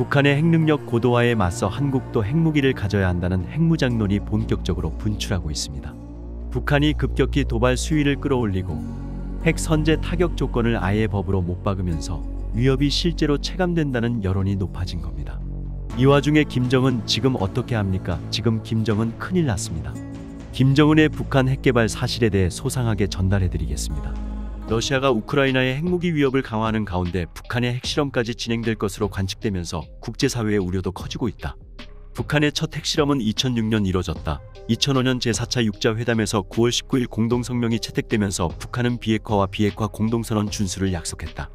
북한의 핵능력 고도화에 맞서 한국도 핵무기를 가져야 한다는 핵무장론이 본격적으로 분출하고 있습니다. 북한이 급격히 도발 수위를 끌어올리고 핵 선제 타격 조건을 아예 법으로 못 박으면서 위협이 실제로 체감된다는 여론이 높아진 겁니다. 이 와중에 김정은 지금 어떻게 합니까? 지금 김정은 큰일 났습니다. 김정은의 북한 핵개발 사실에 대해 소상하게 전달해 드리겠습니다. 러시아가 우크라이나의 핵무기 위협을 강화하는 가운데 북한의 핵실험까지 진행될 것으로 관측되면서 국제사회의 우려도 커지고 있다. 북한의 첫 핵실험은 2006년 이뤄졌다. 2005년 제4차 육자회담에서 9월 19일 공동성명이 채택되면서 북한은 비핵화와 비핵화 공동선언 준수를 약속했다.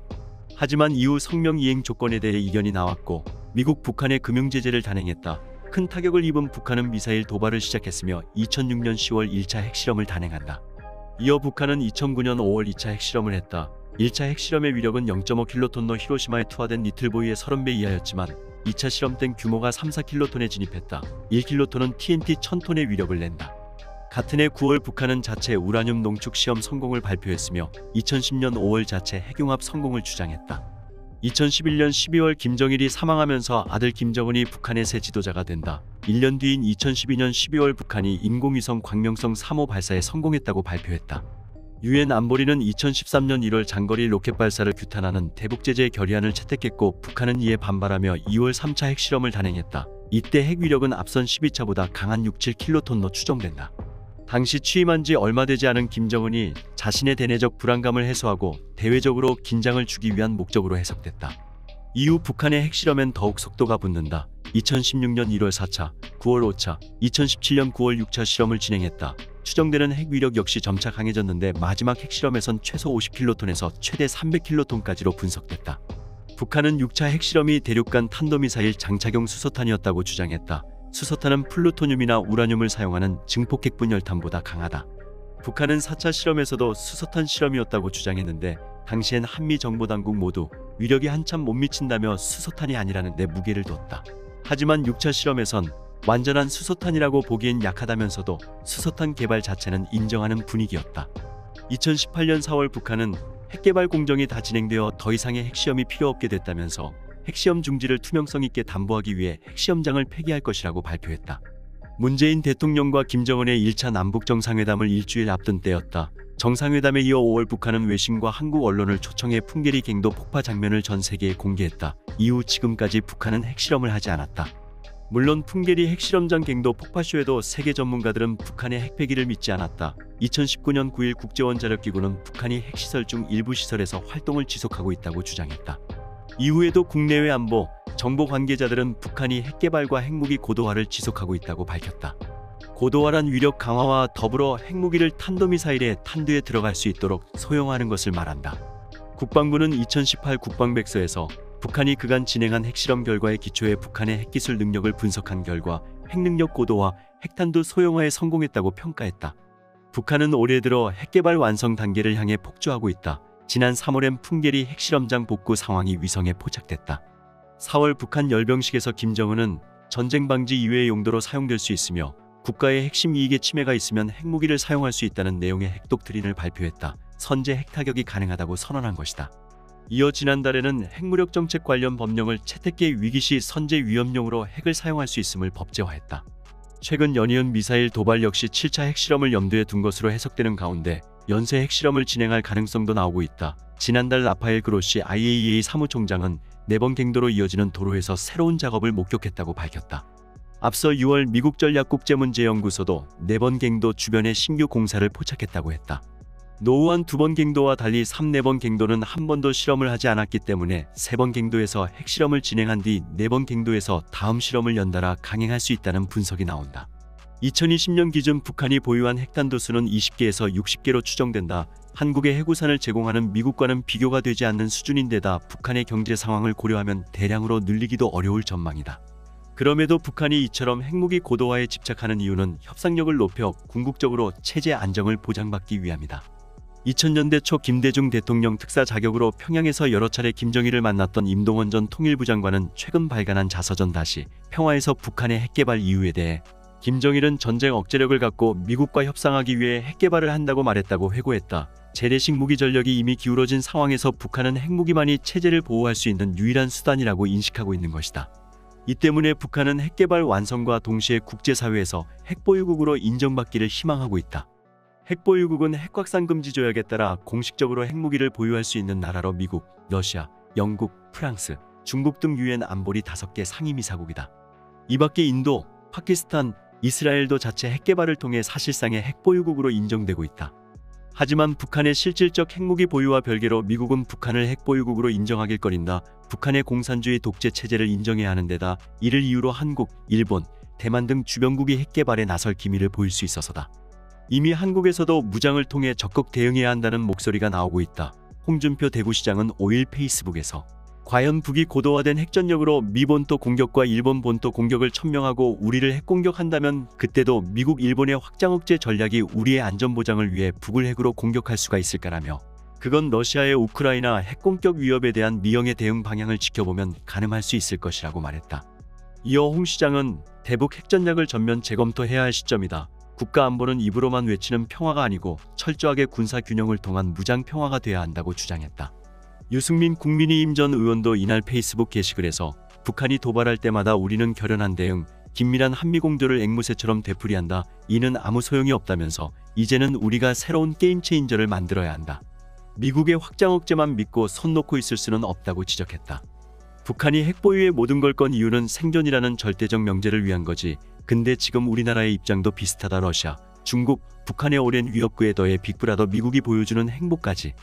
하지만 이후 성명 이행 조건에 대해 이견이 나왔고 미국 북한의 금융제재를 단행했다. 큰 타격을 입은 북한은 미사일 도발을 시작했으며 2006년 10월 1차 핵실험을 단행한다. 이어 북한은 2009년 5월 2차 핵실험을 했다. 1차 핵실험의 위력은 0.5킬로톤로 히로시마에 투하된 니틀보이의 30배 이하였지만 2차 실험 땐 규모가 3, 4킬로톤에 진입했다. 1킬로톤은 TNT 1000톤의 위력을 낸다. 같은 해 9월 북한은 자체 우라늄 농축 시험 성공을 발표했으며 2010년 5월 자체 핵융합 성공을 주장했다. 2011년 12월 김정일이 사망하면서 아들 김정은이 북한의 새 지도자가 된다. 1년 뒤인 2012년 12월 북한이 인공위성 광명성 3호 발사에 성공했다고 발표했다. 유엔 안보리는 2013년 1월 장거리 로켓 발사를 규탄하는 대북 제재 결의안을 채택했고 북한은 이에 반발하며 2월 3차 핵실험을 단행했다. 이때 핵 위력은 앞선 12차보다 강한 6, 7킬로톤로 추정된다. 당시 취임한 지 얼마 되지 않은 김정은이 자신의 대내적 불안감을 해소하고 대외적으로 긴장을 주기 위한 목적으로 해석됐다. 이후 북한의 핵실험엔 더욱 속도가 붙는다. 2016년 1월 4차, 9월 5차, 2017년 9월 6차 실험을 진행했다. 추정되는 핵 위력 역시 점차 강해졌는데 마지막 핵실험에선 최소 50킬로톤에서 최대 300킬로톤까지로 분석됐다. 북한은 6차 핵실험이 대륙간 탄도미사일 장착용 수소탄이었다고 주장했다. 수소탄은 플루토늄이나 우라늄을 사용하는 증폭핵 분열탄보다 강하다. 북한은 4차 실험에서도 수소탄 실험이었다고 주장했는데 당시엔 한미 정보 당국 모두 위력이 한참 못 미친다며 수소탄이 아니라는 데 무게를 뒀다. 하지만 6차 실험에선 완전한 수소탄이라고 보기엔 약하다면서도 수소탄 개발 자체는 인정하는 분위기였다. 2018년 4월 북한은 핵개발 공정이 다 진행되어 더 이상의 핵시험이 필요 없게 됐다면서 핵시험 중지를 투명성 있게 담보하기 위해 핵시험장을 폐기할 것이라고 발표했다. 문재인 대통령과 김정은의 1차 남북 정상회담을 일주일 앞둔 때였다. 정상회담에 이어 5월 북한은 외신과 한국 언론을 초청해 풍계리 갱도 폭파 장면을 전 세계에 공개했다. 이후 지금까지 북한은 핵실험을 하지 않았다. 물론 풍계리 핵실험장 갱도 폭파쇼에도 세계 전문가들은 북한의 핵폐기를 믿지 않았다. 2019년 9일 국제원자력기구는 북한이 핵시설 중 일부 시설에서 활동을 지속하고 있다고 주장했다. 이후에도 국내외 안보, 정보 관계자들은 북한이 핵개발과 핵무기 고도화를 지속하고 있다고 밝혔다. 고도화란 위력 강화와 더불어 핵무기를 탄도미사일의 탄두에 들어갈 수 있도록 소형화하는 것을 말한다. 국방부는 2018 국방백서에서 북한이 그간 진행한 핵실험 결과에 기초해 북한의 핵기술 능력을 분석한 결과 핵능력 고도화, 핵탄두 소형화에 성공했다고 평가했다. 북한은 올해 들어 핵개발 완성 단계를 향해 폭주하고 있다. 지난 3월엔 풍계리 핵실험장 복구 상황이 위성에 포착됐다. 4월 북한 열병식에서 김정은은 전쟁 방지 이외의 용도로 사용될 수 있으며 국가의 핵심 이익에 침해가 있으면 핵무기를 사용할 수 있다는 내용의 핵독트린을 발표했다. 선제 핵타격이 가능하다고 선언한 것이다. 이어 지난달에는 핵무력 정책 관련 법령을 채택해 위기 시 선제 위험용으로 핵을 사용할 수 있음을 법제화했다. 최근 연이은 미사일 도발 역시 7차 핵실험을 염두에 둔 것으로 해석되는 가운데 연쇄 핵실험을 진행할 가능성도 나오고 있다. 지난달 라파엘 그로시 IAEA 사무총장은 네번 갱도로 이어지는 도로에서 새로운 작업을 목격했다고 밝혔다. 앞서 6월 미국 전략국제문제연구소도 네번 갱도 주변에 신규 공사를 포착했다고 했다. 노후한 두 번 갱도와 달리 3, 4번 갱도는 한 번도 실험을 하지 않았기 때문에 세 번 갱도에서 핵실험을 진행한 뒤 네 번 갱도에서 다음 실험을 연달아 강행할 수 있다는 분석이 나온다. 2020년 기준 북한이 보유한 핵탄두 수는 20개에서 60개로 추정된다. 한국의 해구산을 제공하는 미국과는 비교가 되지 않는 수준인데다 북한의 경제 상황을 고려하면 대량으로 늘리기도 어려울 전망이다. 그럼에도 북한이 이처럼 핵무기 고도화에 집착하는 이유는 협상력을 높여 궁극적으로 체제 안정을 보장받기 위함이다. 2000년대 초 김대중 대통령 특사 자격으로 평양에서 여러 차례 김정일을 만났던 임동원 전 통일부 장관은 최근 발간한 자서전 다시 평화에서 북한의 핵개발 이유에 대해 김정일은 전쟁 억제력을 갖고 미국과 협상하기 위해 핵 개발을 한다고 말했다고 회고했다. 재래식 무기 전력이 이미 기울어진 상황에서 북한은 핵무기만이 체제를 보호할 수 있는 유일한 수단이라고 인식하고 있는 것이다. 이 때문에 북한은 핵 개발 완성과 동시에 국제사회에서 핵보유국으로 인정받기를 희망하고 있다. 핵보유국은 핵확산 금지 조약에 따라 공식적으로 핵무기를 보유할 수 있는 나라로 미국, 러시아, 영국, 프랑스, 중국 등 유엔 안보리 5개 상임이사국이다. 이 밖에 인도, 파키스탄, 이스라엘도 자체 핵개발을 통해 사실상의 핵보유국으로 인정되고 있다. 하지만 북한의 실질적 핵무기 보유와 별개로 미국은 북한을 핵보유국으로 인정하길 꺼린다. 북한의 공산주의 독재 체제를 인정해야 하는 데다 이를 이유로 한국, 일본, 대만 등 주변국이 핵개발에 나설 기미를 보일 수 있어서다. 이미 한국에서도 무장을 통해 적극 대응해야 한다는 목소리가 나오고 있다. 홍준표 대구시장은 5일 페이스북에서 과연 북이 고도화된 핵전력으로 미 본토 공격과 일본 본토 공격을 천명하고 우리를 핵공격한다면 그때도 미국 일본의 확장 억제 전략이 우리의 안전 보장을 위해 북을 핵으로 공격할 수가 있을까라며 그건 러시아의 우크라이나 핵공격 위협에 대한 미영의 대응 방향을 지켜보면 가늠할 수 있을 것이라고 말했다. 이어 홍 시장은 대북 핵전략을 전면 재검토해야 할 시점이다. 국가 안보는 입으로만 외치는 평화가 아니고 철저하게 군사 균형을 통한 무장 평화가 돼야 한다고 주장했다. 유승민 국민의힘 전 의원도 이날 페이스북 게시글에서 북한이 도발할 때마다 우리는 결연한 대응, 긴밀한 한미 공조를 앵무새처럼 되풀이한다. 이는 아무 소용이 없다면서 이제는 우리가 새로운 game changer를 만들어야 한다. 미국의 확장 억제만 믿고 손 놓고 있을 수는 없다고 지적했다. 북한이 핵보유에 모든 걸 건 이유는 생존이라는 절대적 명제를 위한 거지. 근데 지금 우리나라의 입장도 비슷하다. 러시아, 중국, 북한의 오랜 위협구에 더해 Big Brother 미국이 보여주는 행보까지.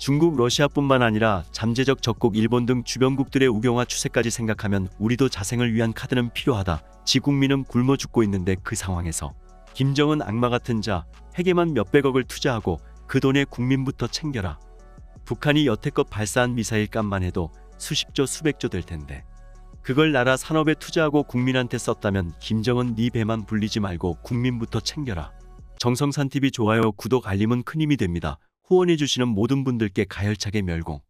중국, 러시아뿐만 아니라 잠재적 적국 일본 등 주변국들의 우경화 추세까지 생각하면 우리도 자생을 위한 카드는 필요하다. 지국민은 굶어 죽고 있는데 그 상황에서 김정은 악마 같은 자 핵에만 몇백억을 투자하고 그 돈에 국민부터 챙겨라. 북한이 여태껏 발사한 미사일 값만 해도 수십조 수백조 될 텐데 그걸 나라 산업에 투자하고 국민한테 썼다면 김정은 네 배만 불리지 말고 국민부터 챙겨라. 정성산 TV 좋아요 구독 알림은 큰 힘이 됩니다. 후원해주시는 모든 분들께 가열차게 멸공.